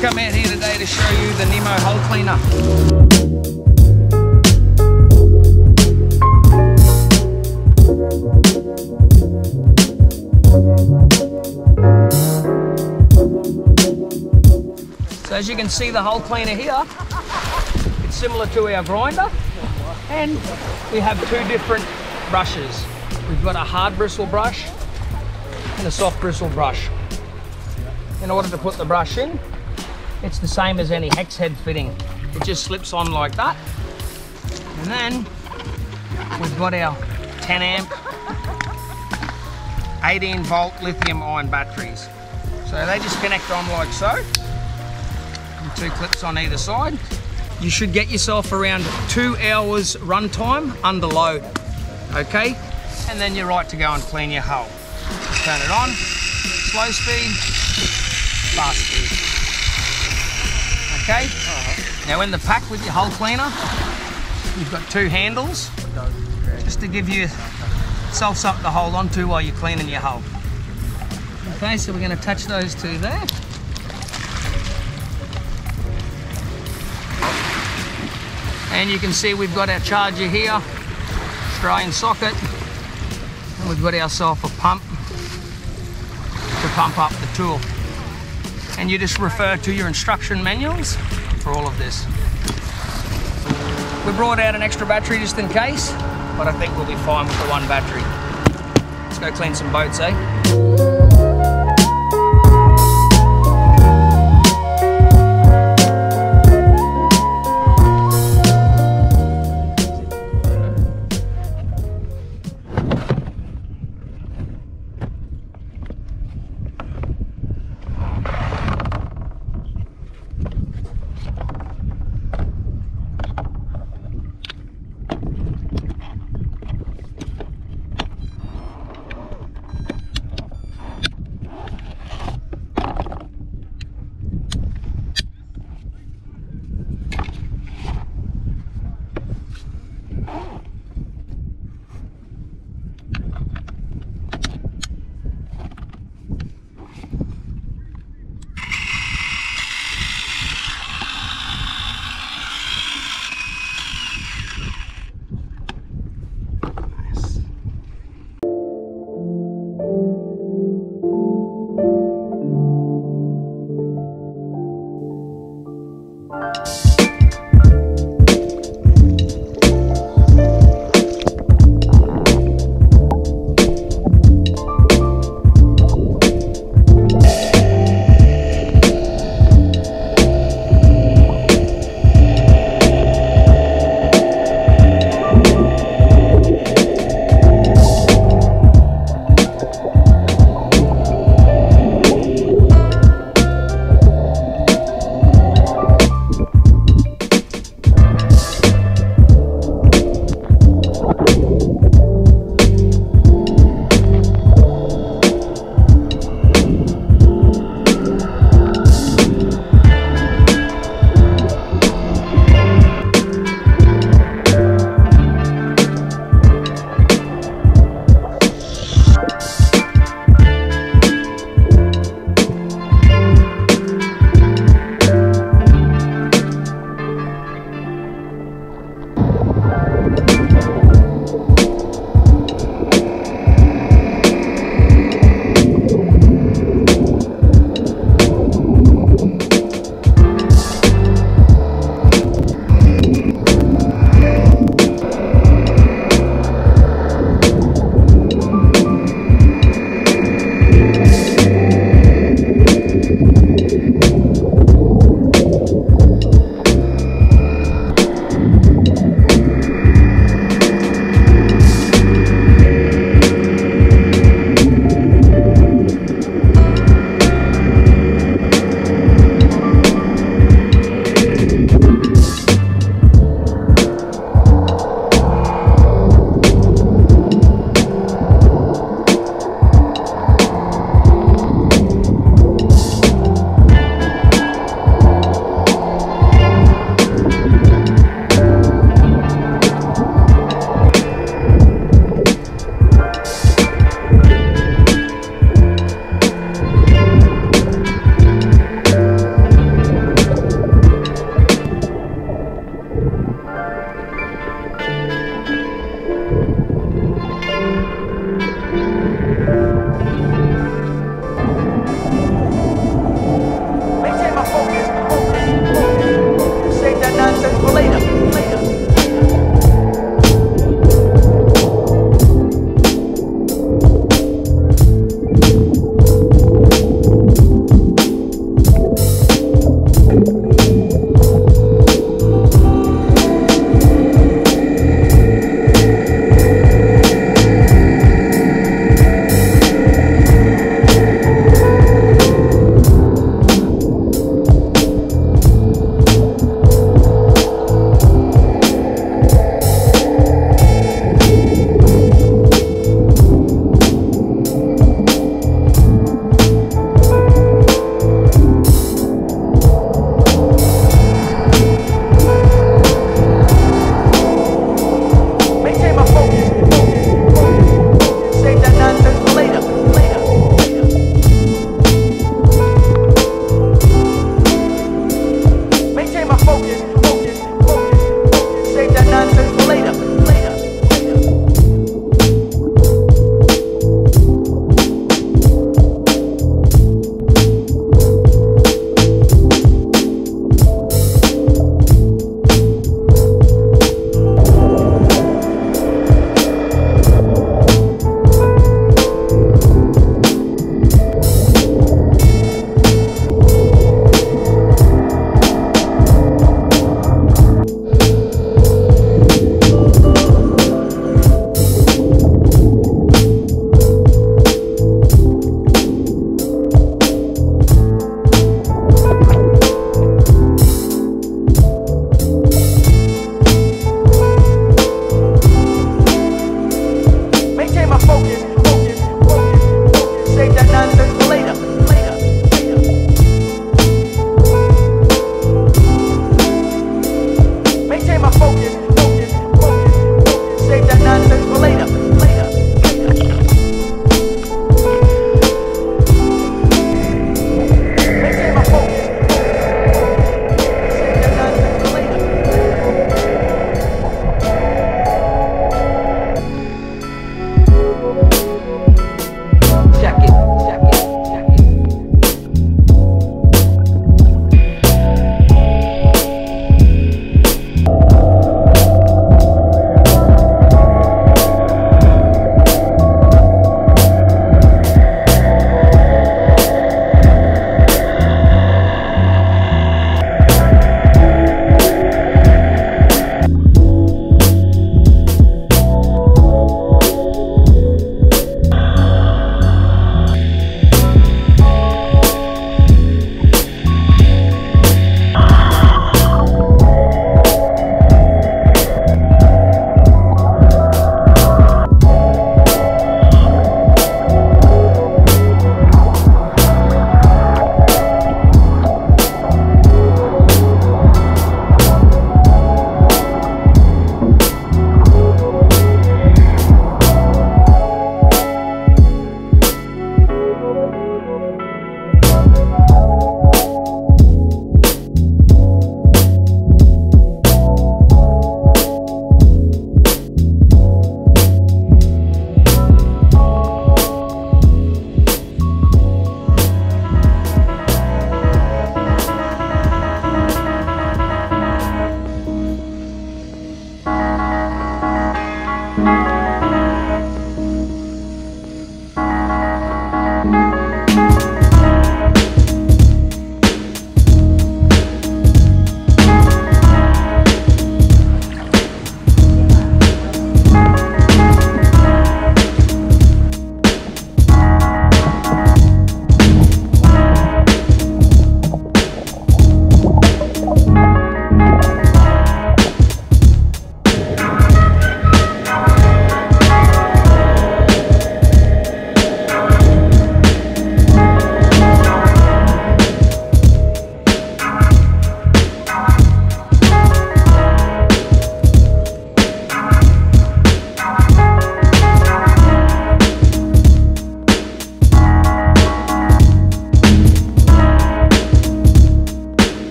come out here today to show you the Nemo hull cleaner. So as you can see the hull cleaner here, it's similar to our grinder and we have two different brushes. We've got a hard bristle brush and a soft bristle brush. In order to put the brush in, it's the same as any hex head fitting. It just slips on like that. And then we've got our 10 amp 18 volt lithium ion batteries. So they just connect on like so. And two clips on either side. You should get yourself around two hours runtime under load. Okay? And then you're right to go and clean your hull. Turn it on, slow speed, fast speed. Okay? Now in the pack with your hull cleaner, you've got two handles just to give you self something to hold onto while you're cleaning your hull. Okay, so we're going to attach those two there. And you can see we've got our charger here, Australian socket, and we've got ourselves a pump to pump up the tool. And you just refer to your instruction manuals for all of this. We brought out an extra battery just in case, but I think we'll be fine with the one battery. Let's go clean some boats, eh?